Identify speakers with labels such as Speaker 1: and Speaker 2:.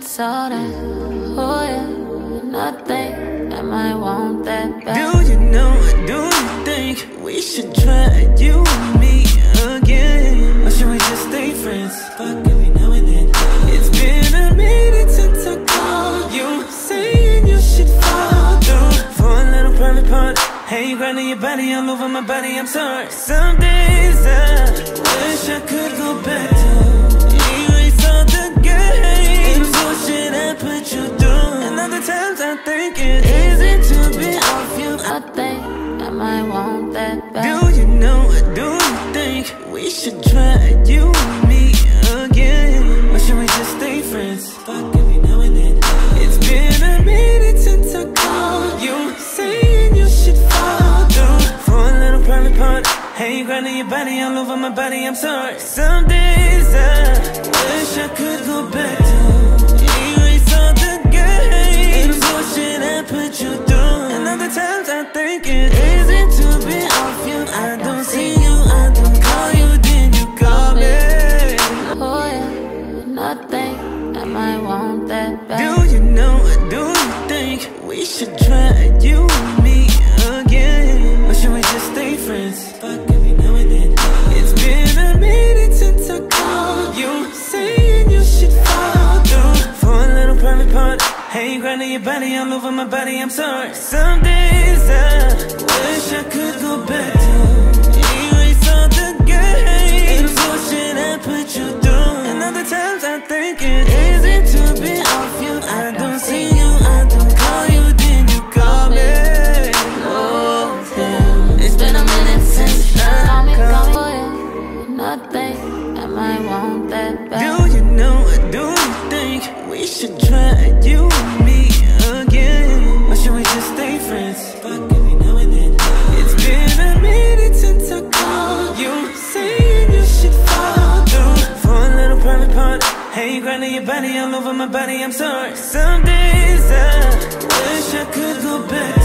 Speaker 1: that, oh yeah, nothing. I might want that back.
Speaker 2: Do you know, do you think we should try you and me again? Or should we just stay friends? Fuck every now and then. It's been a minute since I called you, saying you should fall through for a little private part. Hey, you grinding your body all over my body, I'm sorry. Some days I should try you and me again? Or should we just stay friends? Fuck every now and then. It's been a minute since I called you, saying you should fall through for a little private part. Hey, grinding your body all over my body, I'm sorry. Some days I wish I could go back to erase all the games, bullshit I put you through. And other times I think it
Speaker 1: that back.
Speaker 2: Do you know, do you think we should try you and me again? Or should we just stay friends? Fuck every now and then. It's been a minute since I called you, saying you should fall through for a little private part. Hey, grinding your body all over my body, I'm sorry. Some days I
Speaker 1: Nothing. I might want that back.
Speaker 2: Do you know, do you think we should try you and me again? Or should we just stay friends? Fuck every now and then. It's been a minute since I called you, saying you should follow through for a little private part. Hey, grinding your body all over my body, I'm sorry. Some days I wish I could go back